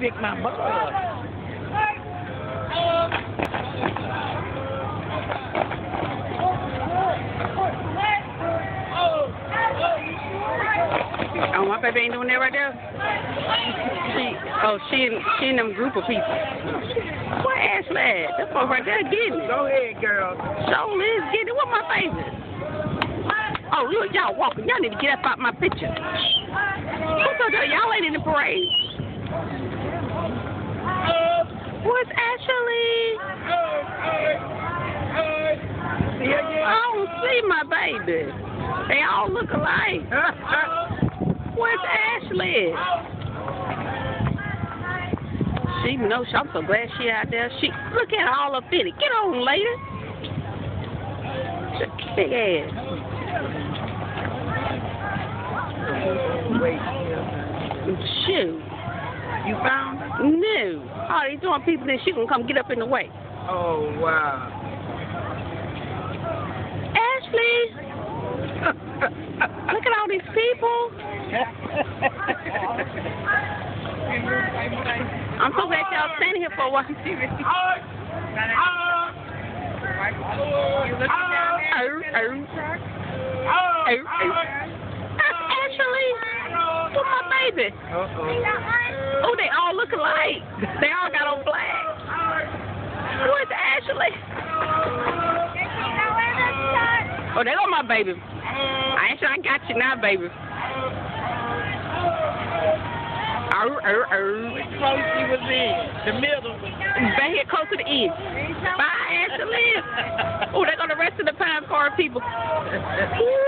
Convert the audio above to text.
pick my butt up. Oh, my baby ain't doing that right there? She, oh, she in, she in them group of people. What Ashley at? That folks right there getting it. Go ahead, girl. Show is getting it. What my baby? Oh, look, y'all walking. Y'all need to get up out my picture. What's up, there? Y'all ain't in the parade. Where's Ashley? Yeah, yeah. I don't see my baby. They all look alike. Where's Ashley? She knows. I'm so glad she out there. She look at her all up in it. Get on, lady. Big ass. Wait. Shoot. You found her? No. All these doing people then she gonna come get up in the way. Oh, wow. Ashley, look at all these people. I'm so glad y'all standing here for a while. Oh, oh. Oh, oh. Ashley, what's my baby? Uh-oh. Oh, they all look alike. They all got on black. Where's Ashley? Oh, they got my baby. Ashley, I got you now, baby. Oh, oh, oh! Which close you was in? The middle. Back here close to the end. Bye, Ashley. oh, they're going to rest of the pine car people. Woo!